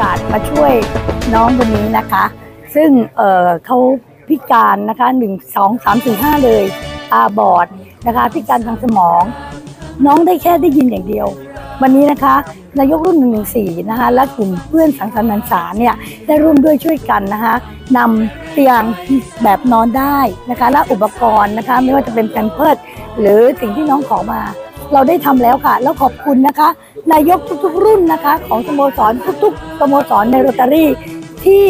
กาสมาช่วยน้องคนนี้นะคะ ซึ่งเเขาพิการนะคะหนึ่งสองสามสี่ห้าเลยตาบอดนะคะพิการทางสมอง น้องได้แค่ได้ยินอย่างเดียว วันนี้นะคะ นายกรุ่น114นะคะและกลุ่มเพื่อนสังสรรค์นันสาเนี่ยได้ร่วมด้วยช่วยกันนะคะนำเตียงแบบนอนได้นะคะและอุปกรณ์นะคะไม่ว่าจะเป็นแพมเพิร์ดหรือสิ่งที่น้องขอมา เราได้ทำแล้วค่ะ แล้วขอบคุณนะคะ นายกทุกๆ รุ่นนะคะ ของสโมสรทุกๆสโมสรในโรตารี่ที่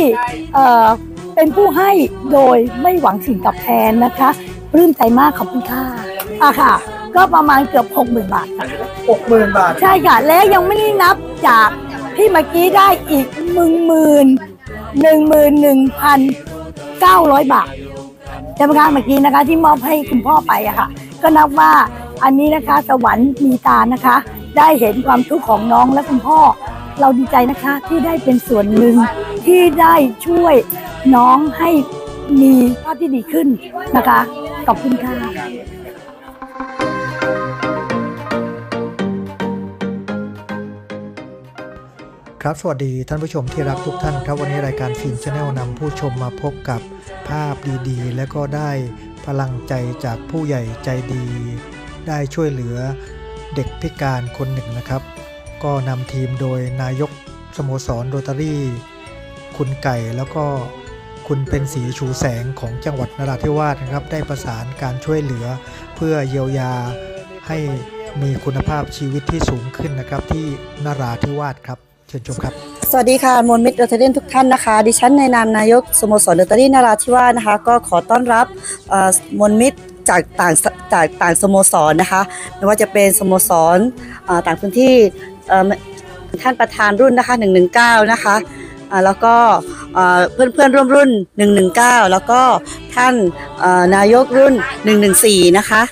เอ่อเป็นผู้ให้โดยไม่หวังสิ่งตอบแทนนะคะปลื้มใจมากขอบคุณค่ะอะค่ะ ก็ประมาณเกือบ60,000บาทค่ะหกหมื่นบาท ใช่ค่ะ และยังไม่ได้นับจากที่เมื่อกี้ได้อีกหนึ่งหมื่นหนึ่งหมื่นหนึ่งพันเก้าร้อยบาทใช่ไหมคะเมื่อกี้นะคะ ที่มอบให้คุณพ่อไปอะค่ะ ก็นับว่า อันนี้นะคะสวรรค์มีตานะคะ ได้เห็นความทุกข์ของน้องและคุณพ่อ เราดีใจนะคะที่ได้เป็นส่วนหนึ่งที่ได้ช่วยน้องให้มีภาพที่ดีขึ้นนะคะ ขอบคุณค่ะครับ สวัสดีท่านผู้ชมที่รักทุกท่านครับ วันนี้รายการ Film Channel นำผู้ชมมาพบกับภาพดีๆ และก็ได้พลังใจจากผู้ใหญ่ใจดี ได้ช่วยเหลือเด็กพิการคนหนึ่งนะครับ ก็นำทีมโดยนายกสโมสรโรตารี่คุณไก่แล้วก็คุณเป็นสีชูแสงของจังหวัดนราธิวาสนะครับ ได้ประสานการช่วยเหลือเพื่อเยียวยาให้มีคุณภาพชีวิตที่สูงขึ้นนะครับที่นราธิวาสครับเชิญชมครับ สวัสดีค่ะมวลมิตรโรตารียนทุกท่านนะคะ ดิฉันในนามนายกสโมสรโรตารี่นราธิวาสนะคะ ก็ขอต้อนรับมวลมิตร จากต่างจากต่างสโมสรนะคะ ไม่ว่าจะเป็นสโมสรต่างพื้นที่ท่านประธานรุ่นนะคะ 119 นะคะแล้วก็เพื่อนเพื่อนร่วมรุ่น 119 แล้วก็ท่านนายกรุ่น 114 นะคะ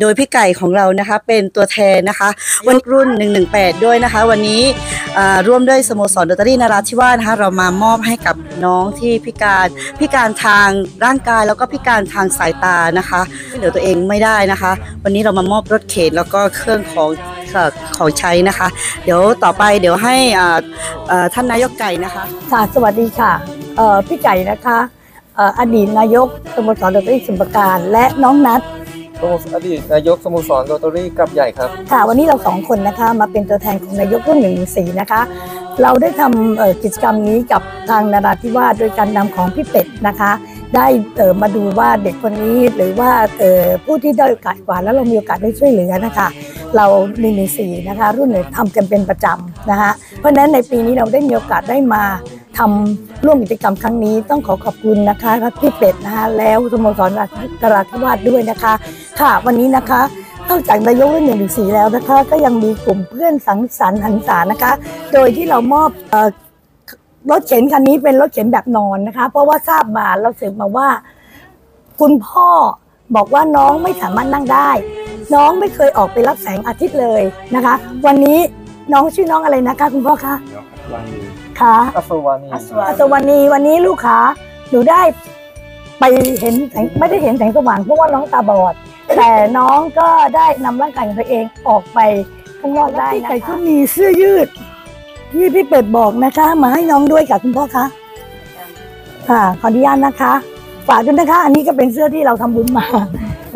โดยพี่ไก่ของเรานะคะเป็นตัวแทนนะคะวันรุ่น 118 ด้วยนะคะ วันนี้อ่าร่วมด้วยสโมสรโรตารี่นราธิวาสนะคะเรามามอบให้กับน้องที่พิการพิการทางร่างกายแล้วก็พิการทางสายตานะคะช่วยเหลือตัวเองไม่ได้นะคะ วันนี้เรามามอบรถเข็นแล้วก็เครื่องของเอ่อของใช้นะคะ เดี๋ยวต่อไปเดี๋ยวให้อ่าเอ่อท่านนายกไก่นะคะค่ะสวัสดีค่ะเอ่อพี่ไก่นะคะเอ่ออดีตนายกสโมสรโรตารี่สมุทรปราการและน้องนัท สโมสรอดีตนายกสโมสรโรตารี่กับใหญ่ครับ ค่ะวันนี้เราสองคนนะคะมาเป็นตัวแทนของนายกรุ่นหนึ่งสี่นะคะ เราได้ทำกิจกรรมนี้กับทางนาราธิวาสโดยการนำของพี่เป็ดนะคะ ได้มาดูว่าเด็กคนนี้หรือว่าผู้ที่ได้โอกาสกว่าแล้วเรามีโอกาสได้ช่วยเหลือนะคะเราหนึ่งหนึ่งสี่นะคะรุ่นหนึ่งทำกันเป็นประจำนะคะเพราะฉะนั้นในปีนี้เราได้มีโอกาสได้มาทำ ร่วมกิจกรรมครั้งนี้ต้องขอขอบคุณนะคะพี่เป็ดนะคะแล้วสโมสรนราธิวาสด้วยนะคะ ค่ะวันนี้นะคะนอกจากนายกรุ่นหนึ่งถึงสี่แล้วนะคะ ก็ยังมีกลุ่มเพื่อนสังสรรค์หันษานะคะ โดยที่เรามอบรถเข็นคันนี้เป็นรถเข็นแบบนอนนะคะ เพราะว่าทราบมาเราสืบมาว่า คุณพ่อบอกว่าน้องไม่สามารถนั่งได้ น้องไม่เคยออกไปรับแสงอาทิตย์เลยนะคะ วันนี้น้องชื่อน้องอะไรนะคะ คุณพ่อคะ คะอัศวานีอัศวนีวันนี้ลูกค้าหนูได้ไปเห็นแสงไม่ได้เห็นแสงสว่างเพราะว่าน้องตาบอด แต่น้องก็ได้นำร่างกายของตัวเองออกไปข้างนอกได้นะคะไก่ก็มีเสื้อยืดที่พี่เป็ดบอกนะคะ มาให้น้องด้วยกับคุณพ่อคะค่ะ ขออนุญาตนะคะ ฝากด้วยนะคะ อันนี้ก็เป็นเสื้อที่เราทำบุญมา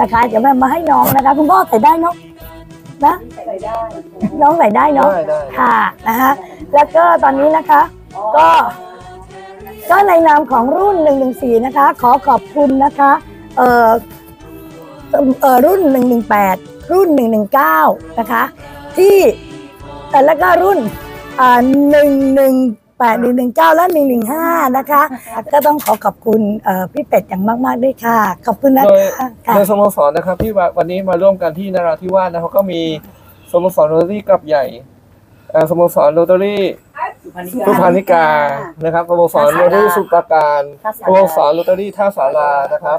นะคะเดี๋ยวแม่มาให้น้องนะคะ คุณพ่อใส่ได้เนาะนะน้องใส่ได้เนาะได้ได้ ค่ะนะคะ แล้วก็ตอนนี้นะคะ ก็ ก็ในนามของรุ่น 114 นะคะ ขอขอบคุณนะคะเอ่อเอ่อรุ่น 118 รุ่น 119 นะคะ ที่แต่แล้วก็รุ่นอ่า118 119 และ 115 นะคะ ก็ต้องขอขอบคุณเอ่อพี่เป็ดอย่างมาก ๆ ด้วยค่ะ ขอบคุณนะโดยคะค่ะ โดยสโมสรนะครับที่วันนี้มาร่วมกันที่นราธิวาสนะครับก็มีสโมสรโรตารี่กับใหญ่เอ่อสโมสรโรตารี่สุพรรณิกานะครับสโมสรโรตารี่สุปราการสโมสรโรตารี่ท่าสารานะครับ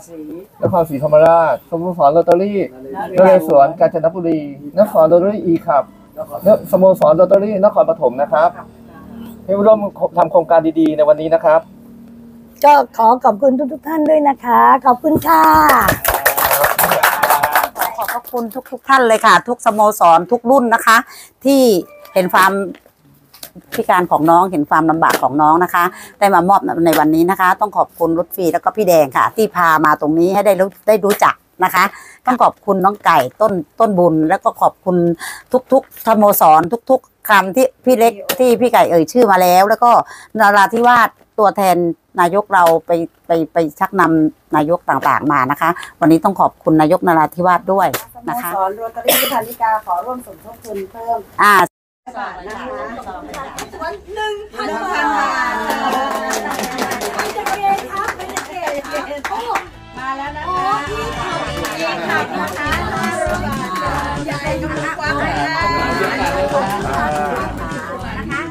นครศรีธรรมราชสโมสรโรตารี่นเรศวรกาญจนบุรีนครโรตารี่อีขับและสโมสรโรตารี่นครปฐมนะครับที่ร่วมทำโครงการดีๆ ในวันนี้นะครับ ก็ขอขอบคุณทุกๆท่านด้วยนะคะ ขอบคุณค่ะขอบพระคุณทุกทุกๆท่านเลยค่ะ ทุกสโมสรทุกรุ่นนะคะ ที่ เห็นความพิการของน้องเห็นความลำบากของน้องนะคะ ได้มามอบในวันนี้นะคะ ต้องขอบคุณรถฟรีแล้วก็พี่แดงค่ะ ที่พามาตรงนี้ให้ได้รู้ได้รู้จักนะคะ ต้องขอบคุณน้องไก่ต้นต้นบุญ แล้วก็ขอบคุณทุกๆสโมสรทุก ๆคำที่พี่เล็กที่พี่ไก่เอ่ยชื่อมาแล้ว แล้วก็นาราธิวาสตัวแทนนายกเราไปไปไปชักนำนายกต่างๆมานะคะ วันนี้ต้องขอบคุณนายกนาราธิวาสด้วยนะคะสอนโรตารี่พันธิกาขอร่วมสมทบทุนเพิ่มอ่า บาทนะคะวันหนึ่งพันบาทเป็นเกณฑ์ครับเป็นเกณฑ์ครับมาแล้วนะคะพี่ขับพี่ขับนะคะอย่าไปดูความแรงนะคะ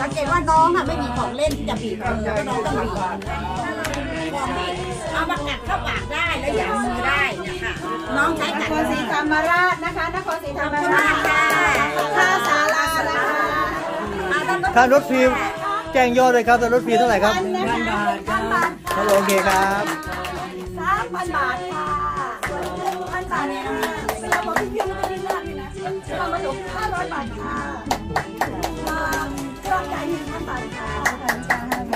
สังเกตว่าน้องอะไม่มีของเล่นที่จะบีบมือก็น้องต้องบีบของที่เอามากัดเข้าปากได้และอย่างมือได้นะคะน้องใช้กัดนครศรีธรรมราชนะคะนครศรีธรรมราชค่ะท่าสาร คะถ้ารถฟรีแจ้งยอดเลยครับถ้ารถฟรีเท่าไหร่ครับครับโอเคครับสามพันบาทค่ะหนึ่งพันบาทเนี่ยเวลาบอกพี่พิมพ์ไม่ได้เลือกเลยนะเรามาถึงห้าร้อยบาทค่ะมาร่างกายหนึ่งพันบาทค่ะ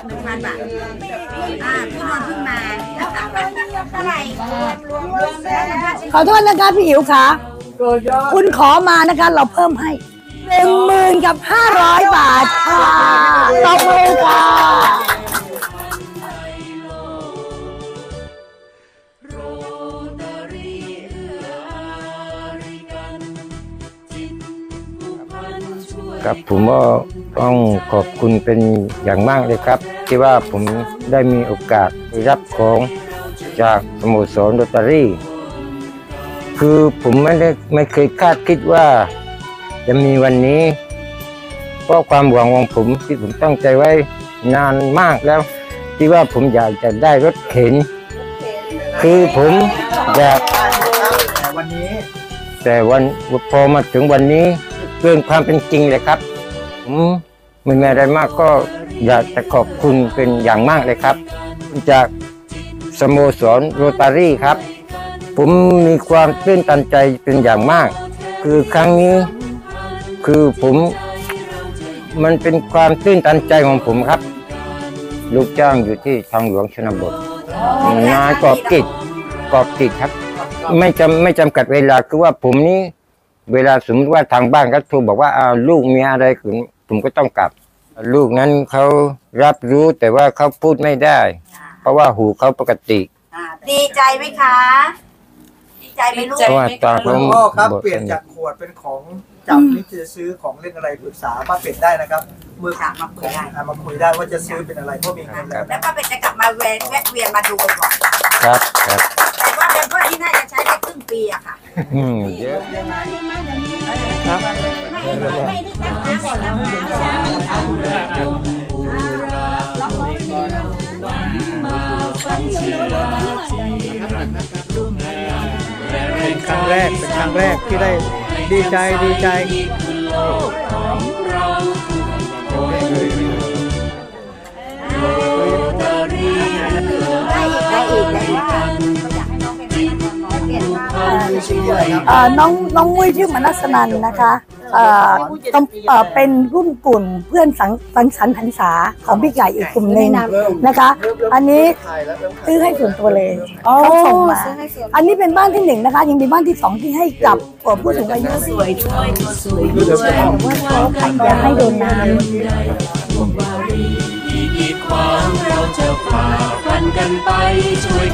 หนึ่งพันบาทอ่าพี่นอนเพิ่งมาแล้วก็เงินเดือนเท่าไหร่รวมรวมแล้วนะคะขอโทษนะคะพี่อิ๋วค่ะคุณขอมานะคะ เราเพิ่มให้ หนึ่งหมื่นกับห้าร้อยบาทค่ะตบมือค่ะครับผมก็ต้องขอบคุณเป็นอย่างมากเลยครับ ที่ว่าผมได้มีโอกาสไปรับของจากสโมสรโรตารี่ คือผมไม่ได้ไม่เคยคาดคิดว่า จะมีวันนี้เพราะความหวังของผมที่ผมตั้งใจไว้นานมากแล้ว ที่ว่าผมอยากจะได้รถเข็น คือผมอยากแต่วันนี้ แต่วันพอมาถึงวันนี้เกินความเป็นจริงเลยครับผมไม่มีอะไรมากก็อยากจะขอบคุณเป็นอย่างมากเลยครับ จากสโมสรโรตารี่ครับ ผมมีความตื้นตันใจเป็นอย่างมาก คือครั้งนี้ คือผมมันเป็นความตื้นตันใจของผมครับ ลูกจ้างอยู่ที่ทางหลวงชนบทนายกอบกิจกอบกิจครับ ไม่จำไม่จำกัดเวลาคือว่าผมนี้ เวลาสมมติว่าทางบ้านเขาโทรบอกว่าอ้าวลูกมีอะไรขึ้นผมก็ต้องกลับ ลูกนั้นเขารับรู้แต่ว่าเขาพูดไม่ได้ เพราะว่าหูเขาปกติ ดีใจไหมคะ ดีใจไหมลูกเพราะว่าตาคุเขาณพ่อครับบอเปลี่ยนจากขวดเป็นของ จับนี่จะซื้อของเล่นอะไรปรึกษาป้าเป็ดได้นะครับมือค่ะมาคุยได้ อ่ามาคุยได้ว่าจะซื้อเป็นอะไรเพราะมีเงินแล้วแล้วป้าเป็ดจะกลับมาแวะแวะเวียนมาดูก่อนครับครับแต่ว่าเป็นเพื่อนที่น่าจะใช้ได้ครึ่งปีอะค่ะ อืมเยอะเป็นครั้งแรกเป็นครั้งแรกที่ได้ ดีใจดีใจเอ่อน้องน้องมุ้ยชื่อมนัสนันนะคะ เอ่อต้องเอ่อเป็นรุ่นกลุ่มเพื่อนสังสังสรรค์หันษาของพี่ไก่อีกกลุ่มหนึ่งนะคะ อันนี้ซื้อให้ส่วนตัวเลยเขาส่งมาอันนี้เป็นบ้านที่หนึ่งนะคะ ยังมีบ้านที่สองที่ให้กับผู้สูงอายุสวยด้วยสวยด้วยแต่ว่าเขาขัดอย่าให้โดนน้ำที่กีดขวางเราจะฝ่าฟันกันไปช่วย